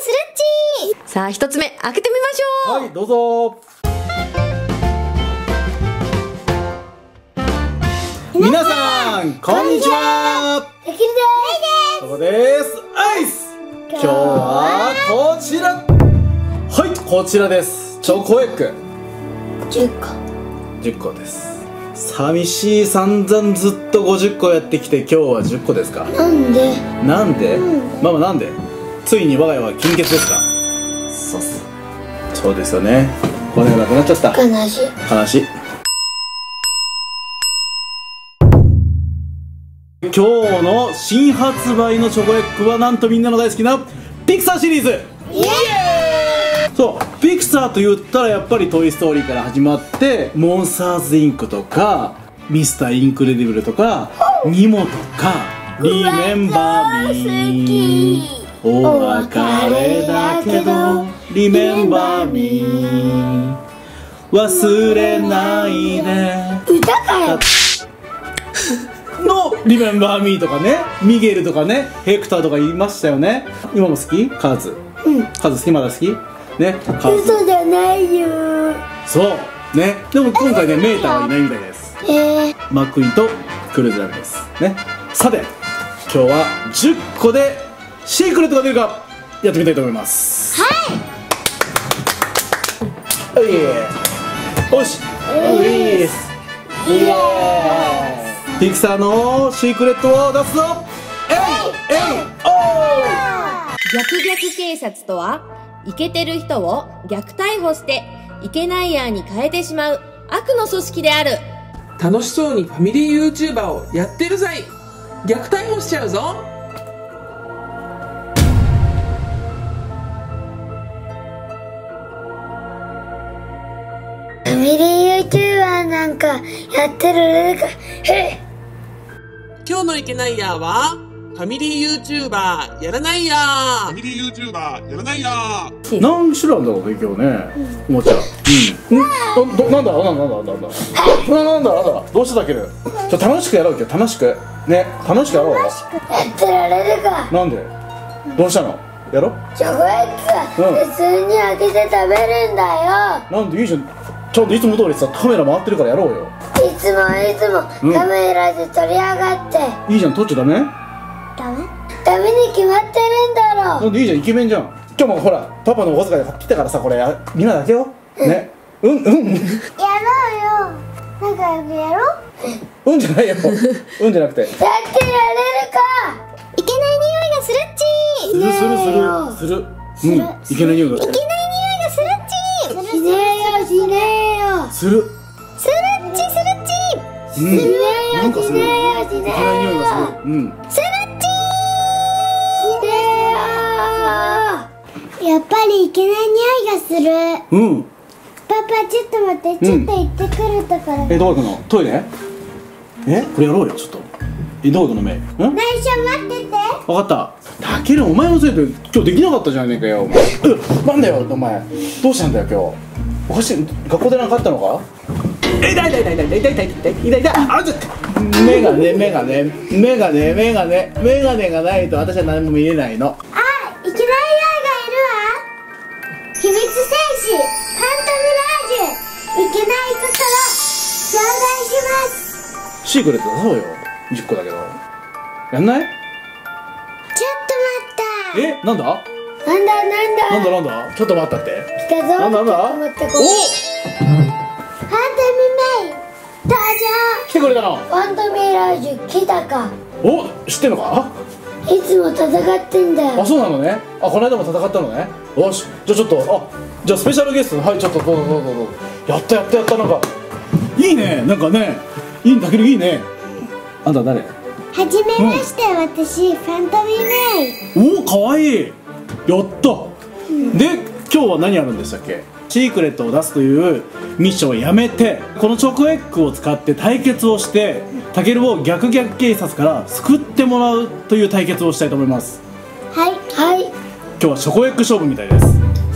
するっちさあ一つ目開けてみましょう。はいどうぞ。皆さんこんにちは。できるでそこです。アイス。今日はこちら。はいこちらです。チョコエッグ。す10個。10個です。寂しい散々ずっと50個やってきて今日は10個ですか？なんで？なんで、ママなんで？ついに我が家は金欠ですか？そうっす。そうですよね。お金がなくなっちゃった。悲しい。悲しい。今日の新発売のチョコエッグはなんとみんなの大好きなピクサーシリーズ。イエそう。ピクサーと言ったらやっぱり「トイ・ストーリー」から始まって「モンスターズ・インク」とか「ミスター・インクレディブル」とか「ニモ」とか「リメンバー・ミー」お別れだけど「リメンバー・ミー」忘れないで。ー歌かよ。の「リメンバー・ミー」とかね。ミゲルとかね。ヘクターとか言いましたよね。今も好き？カズ。うん。カズ好き？まだ好き？ね。カズ。嘘じゃないよ。そう。ね。でも今回ねメーターはいないみたいです。えー、マックイーンとクルーズラムです。ね。さて今日は10個でシークレットが出るかやってみたいと思います。はい。よし。いいです。イエーイ。ピクサーのシークレットを出すぞ。えい。えいおー逆逆警察とはイケてる人を逆逮捕してイケナイヤーに変えてしまう悪の組織である。楽しそうにファミリー YouTuber をやってるざい逆逮捕しちゃうぞなんかやってるかへ今日のいけないやーはファミリー YouTuber やらないやー。ファミリー YouTuber やらないやー。何種類あるんだろうね今日ね、おもちゃ。うん、うん、どなんだ？なんだ？なんだ？なんだ？なんだなんだ？なんだ？どうしただけるちょ楽しくやろう今日。楽しく。ね？楽しくやろう？よやってられるか。なんで？どうしたの？やろチョコエッグうん。普通に開けて食べるんだなんで？いいじゃんちゃんといつも通りさカメラ回ってるからやろうよ。よいつもいつもうん。カメラで撮り上がって、いいじゃん撮っちゃダメ？ダメ？ダメに決まってるんだろなんでいいじゃんイケメンじゃん。今日もほらパパのお小遣いで買ってきたからさこれあみんなだけよ。ね。うんうん。やろうよ。仲良くやろう。うんじゃないよ。うんじゃなくて。やってられるか。いけない匂いがするっちするするするする。うんいけない匂いがいけないしね。えよするするっちするっちする。しねえよ。しねえよがする。うん。するっちしねえよやっぱりいけない匂いがする。うん。パパちょっと待って。ちょっと行ってくるところ、えどこ行くの？トイレ？え？これやろうよちょっと。えどこ行くのメイん？分内緒待ってて。かった。たけるお前のせいで今日できなかったじゃねえかよお前。うんなんだよお前。どうしたんだよ今日？おかしい学校でなんかあったのか？え痛い痛い痛い痛い痛い痛い痛い痛い痛い痛いあちょっとメガネメガネメガネメガネメガネがないと私は何も見えないの。あいけない匂いがいるわ。秘密戦士ファントムラージュ。いけないことを頂戴します。シークレット出そうよ。10個だけど。やんない？ちょっと待っえなんだ？たなんだなんだ。なんだなんだ。ちょっと待ったって。来たぞ。なんだなんだ。おファントムメイ登来てくれたの。場ファントムラージュ来たか。お知ってんのか？いつも戦ってんだよ。あそうなのね。あこの間も戦ったのね。よし。じゃあちょっとあじゃあスペシャルゲスト。はいちょっとどうぞどうぞどう。ぞやったやったやった。なんかいいね。なんかね。いいんだけどいいね。あんた誰？はじめまして、私ファントムメイ。おおかわいいやった。で今日は何やるんでしたっけ？シークレットを出すというミッションをやめてこのチョコエッグを使って対決をしてタケルを逆逆警察から救ってもらうという対決をしたいと思います。はい。はい。今日はチョコエッグ勝負みたいです。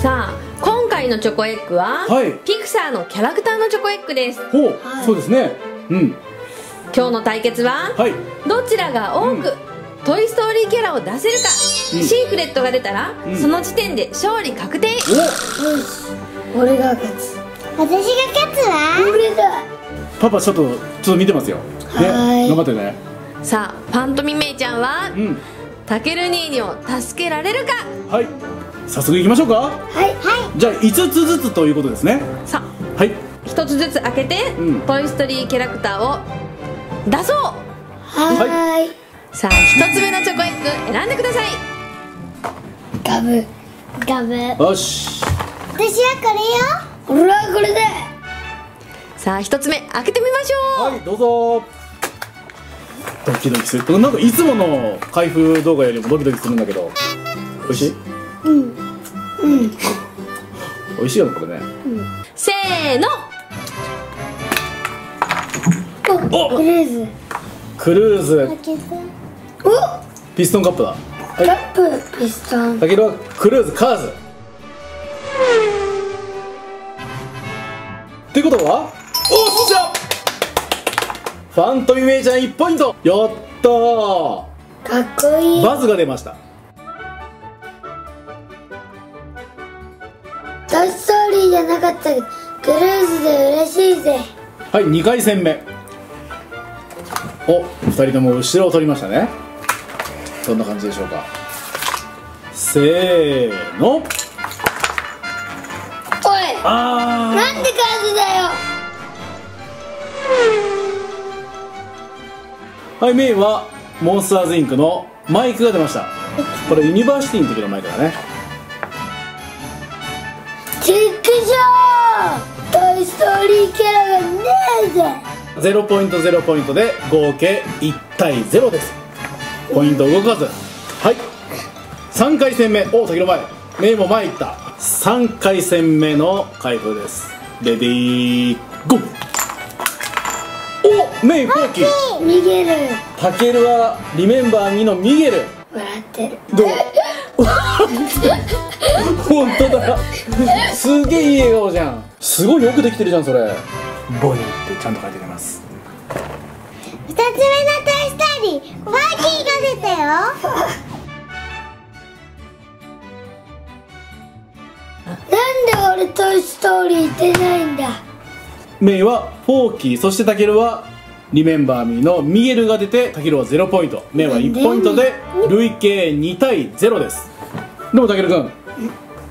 さあ今回のチョコエッグは、はい。ピクサーのキャラクターのチョコエッグです。ほう、そうですね。うん。今日の対決は、はい。どちらが多く、トイ・ストーリーキャラを出せるか、うん。シークレットが出たら、うん。その時点で勝利確定。俺が勝つ。私が勝つわ。俺だ。パパちょっとちょっと見てますよ。ねはい。頑張ってね。さあパントミめいちゃんはうん。たける兄にを助けられるか？はい。早速いきましょうか。はい。じゃあ5つずつということですね。さあ。はい。一つずつ開けて、うん。トイ・ストーリーキャラクターを出そう。はーいさあ一つ目のチョコエッグ選んでください。ガブ。ガブ。よし。私はこれよ。俺はこれで。さあ一つ目開けてみましょう、はいどうぞ。ドキドキする。なんかいつもの開封動画よりもドキドキするんだけど。美味しい？うん。うん。美味しいよねこれね。せーの。おクルーズ。開けて。おピストンカップだ。カップピストン。たけるはクルーズカーズ。ってことはおっしゃ！ファントミメイちゃん1ポイント。やったー。かっこいい。バズが出ました。トイ・ストーリーじゃなかったけどクルーズで嬉しいぜ。はい2回戦目。お二人とも後ろを取りましたねどんな感じでしょうか？せーの。おいあなんで数だよ。ーはいメインはモンスターズインクのマイクが出ました。これユニバーシティの時のマイクだね。チェックショートイ・ストーリーキャラがねえぜ。0ポイント0ポイントで合計1対0ですポイント動かず。はい。3回戦目。お先の前。メイも前行った。3回戦目の開封です。レディーゴー。おメイフォーキー逃げるタケルはリメンバー2のミゲル。笑ってる。どう？本当だ。すげえいい笑顔じゃん。すごいよくできてるじゃんそれ。ボニーってちゃんと書いてありますトイ・ストーリー出ないんだ。メイはフォーキー。そしてタケルはリメンバーミーのミゲルが出てタケルは0ポイント。メイは1ポイントで累計2対0です。でもタケル君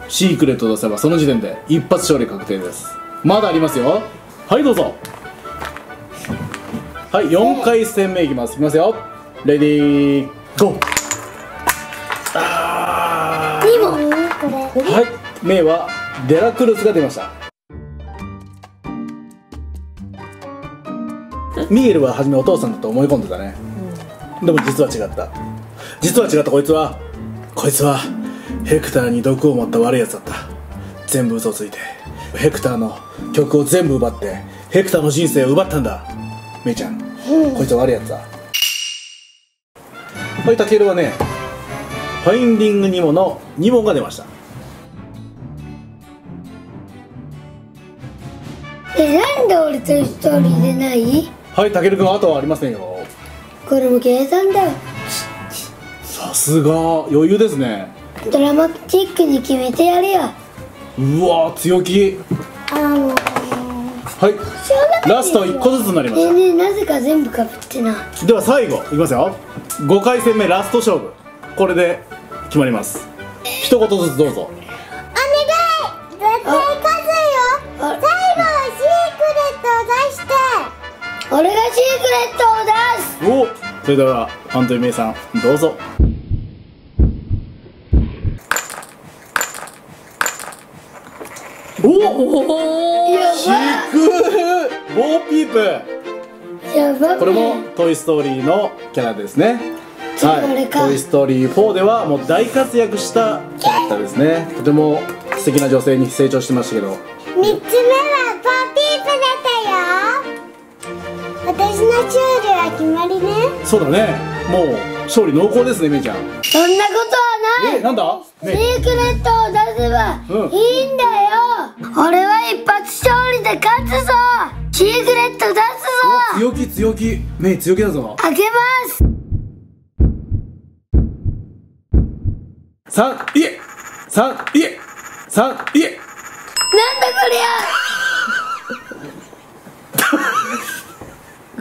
シークレットを出せばその時点で一発勝利確定です。まだありますよ。はいどうぞ。はい4回戦目いきます。いきますよ。レディーゴー。あにも何これ。ーはいメイはデラクルスが出ました。ミゲルは初めお父さんだと思い込んでたね、でも実は違った。実は違ったこいつはこいつはヘクターに毒を持った悪いやつだった。全部嘘ついてヘクターの曲を全部奪ってヘクターの人生を奪ったんだ。メイちゃん、こいつは悪いやつだ。はいタケルはねファインディングニモのニモが出ましたえなんで俺トイ・ストーリー出ない？はいタケル君あとはありませんよ。これも計算だ。よさすが余裕ですね。ドラマチックに決めてやるよ。うわー強気。あのはい。ラスト1個ずつになりましねえねえなぜか全部かぶってなたでは最後いきますよ。5回戦目ラスト勝負。これで決まります。一言ずつどうぞ俺がシークレットを出す。おそれではファントメイさんどうぞ。おやシクボーピープばやば。これも「トイ・ストーリー」のキャラですね。はい「そうこれか。トイ・ストーリー4」ではもう大活躍したキャラクターですね。とても素敵な女性に成長してましたけど。三つ目は勝利は決まりね。そうだね。もう勝利濃厚ですねめいちゃん。そんなことはない。えなんだ？シねークレットを出せばうん。いいんだよ、俺は一発勝利で勝つぞ。シークレット出すぞ。強気強気。強気だぞ。開けます。三いえ。三いえ。三いえ。なんだこりゃ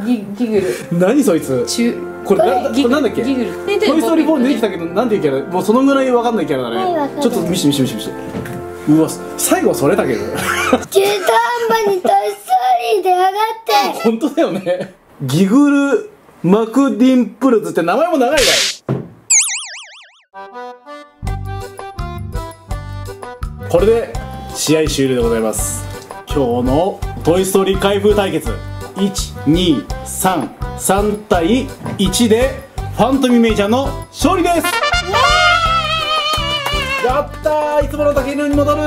ギギグル。何そいつ？中。これなこれなんだっけ？トイ・ストーリー4に出てきたけどなんていうキャラもうそのぐらいわかんないキャラだはいちょっと見して見して見して。見してうわ最後それだけど。中途半端にトイ・ストーリーで上がって。本当だよね。ギグル・マクディンプルズって名前も長いわいこれで試合終了でございます。今日の「トイ・ストーリー開封対決」1233対1でファントミメイちゃんの勝利です。やったーいつもの竹犬に戻る。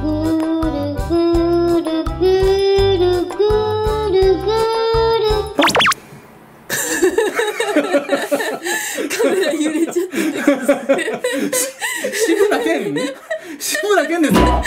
ぐるぐるぐるぐるぐるカメラ揺れちゃって志村けん志村けんですか